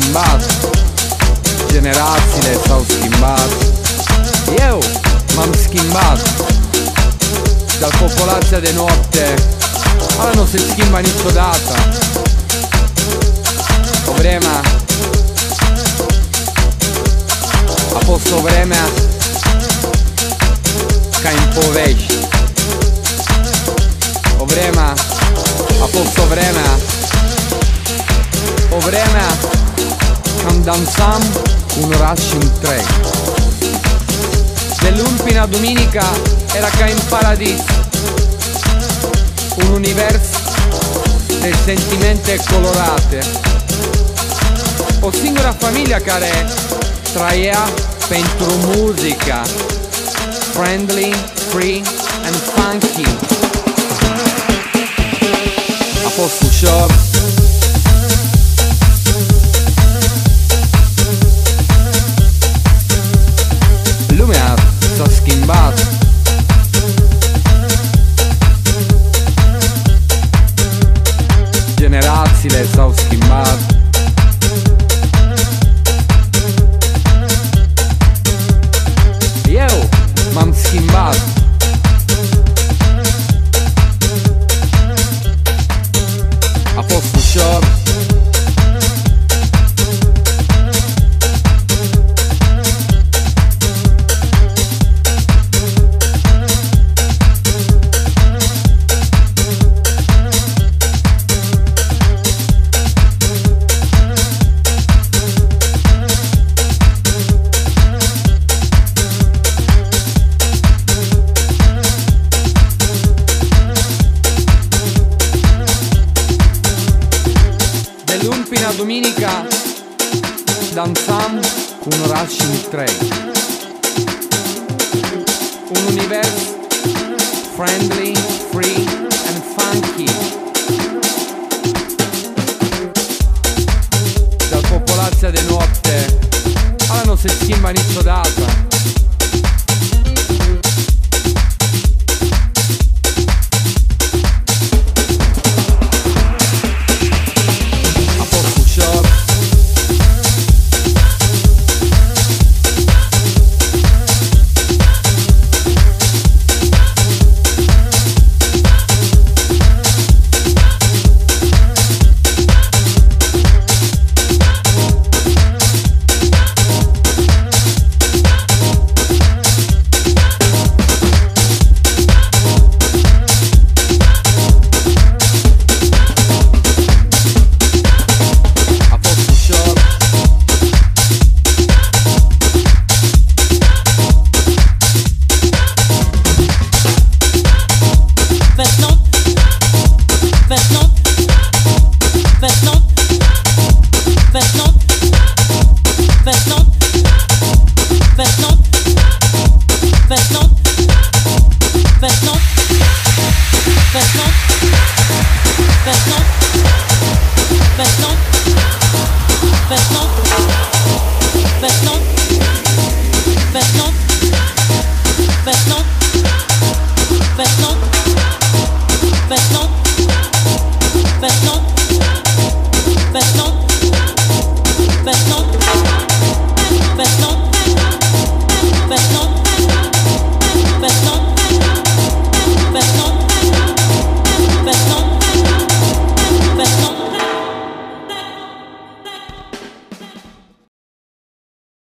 schimbat. Generațiile s-au schimbat. Eu m-am schimbat. Dar populația de noapte Ala nu se schimbă niciodată. O vreme A fost o vreme Ca în povești. O vreme a fost o vreme O vreme dansam un rushing train. Dell'ultima domenica era che in paradiso, un universo di sentimenti colorate. O singola famiglia care traia pentru musica, friendly, free and funky. A fost ușor, mattina domenica danzam un Russian train. Un universo friendly, free and funky. Dal popolazione di notte alla nostra stima inizio data.